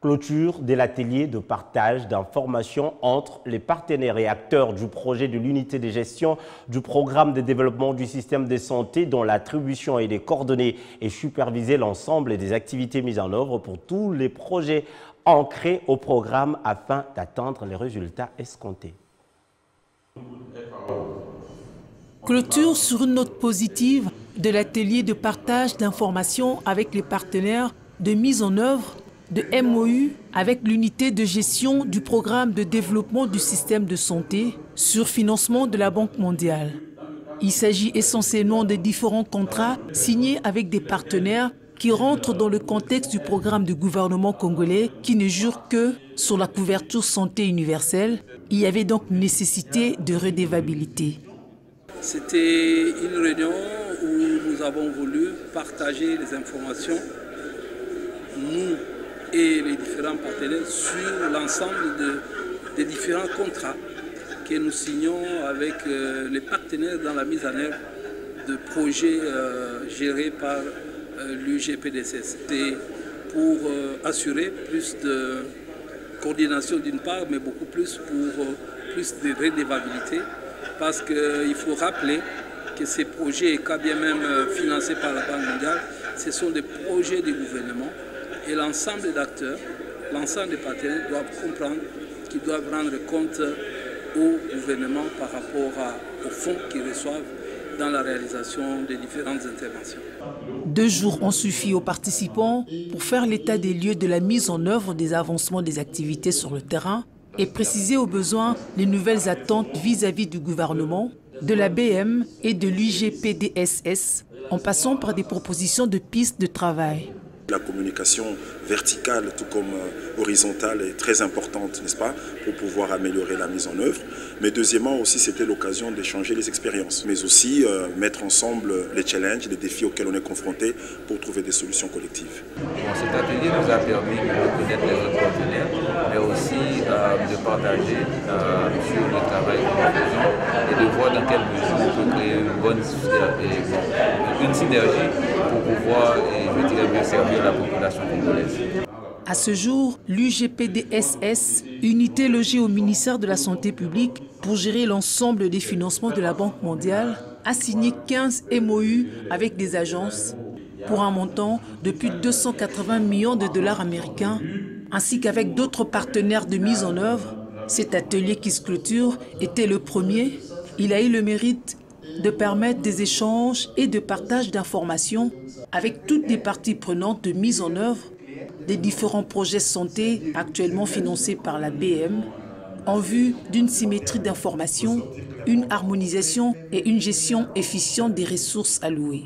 Clôture de l'atelier de partage d'informations entre les partenaires et acteurs du projet de l'unité de gestion du programme de développement du système de santé dont l'attribution est coordonnée et superviser l'ensemble des activités mises en œuvre pour tous les projets ancrés au programme afin d'atteindre les résultats escomptés. Clôture sur une note positive de l'atelier de partage d'informations avec les partenaires de mise en œuvre de MOU avec l'unité de gestion du programme de développement du système de santé sur financement de la Banque mondiale. Il s'agit essentiellement de différents contrats signés avec des partenaires qui rentrent dans le contexte du programme du gouvernement congolais qui ne jure que sur la couverture santé universelle. Il y avait donc nécessité de redévabilité. C'était une réunion où nous avons voulu partager les informations, et les différents partenaires sur l'ensemble des différents contrats que nous signons avec euh, les partenaires dans la mise en œuvre de projets euh, gérés par euh. C'est pour assurer plus de coordination d'une part, mais beaucoup plus pour plus de redévabilité, parce qu'il faut rappeler que ces projets, quand bien même financés par la Banque mondiale, ce sont des projets du gouvernement et l'ensemble d'acteurs, l'ensemble des partenaires doivent comprendre qu'ils doivent rendre compte au gouvernement par rapport aux fonds qu'ils reçoivent dans la réalisation des différentes interventions. Deux jours ont suffi aux participants pour faire l'état des lieux de la mise en œuvre des avancements des activités sur le terrain et préciser aux besoins les nouvelles attentes vis-à-vis -vis du gouvernement, de la BM et de l'UGPDSS, en passant par des propositions de pistes de travail. La communication verticale, tout comme euh, horizontale, est très importante, n'est-ce pas, pour pouvoir améliorer la mise en œuvre. Mais deuxièmement aussi, c'était l'occasion d'échanger les expériences, mais aussi euh, mettre ensemble les challenges, les défis auxquels on est confronté pour trouver des solutions collectives. cet atelier nous a permis de connaître les autres partenaires, mais aussi euh, de partager sur le travail et de voir dans quelle mesure on peut créer une bonne synergie pour pouvoir, je dirais, mieux servir À ce jour, l'UGPDSS, unité logée au ministère de la Santé publique pour gérer l'ensemble des financements de la Banque mondiale, a signé 15 MOU avec des agences pour un montant de plus de 280 millions de dollars américains, ainsi qu'avec d'autres partenaires de mise en œuvre. Cet atelier qui se clôture était le premier. Il a eu le mérite de permettre des échanges et de partage d'informations avec toutes les parties prenantes de mise en œuvre des différents projets santé actuellement financés par la BM en vue d'une symétrie d'information, une harmonisation et une gestion efficiente des ressources allouées.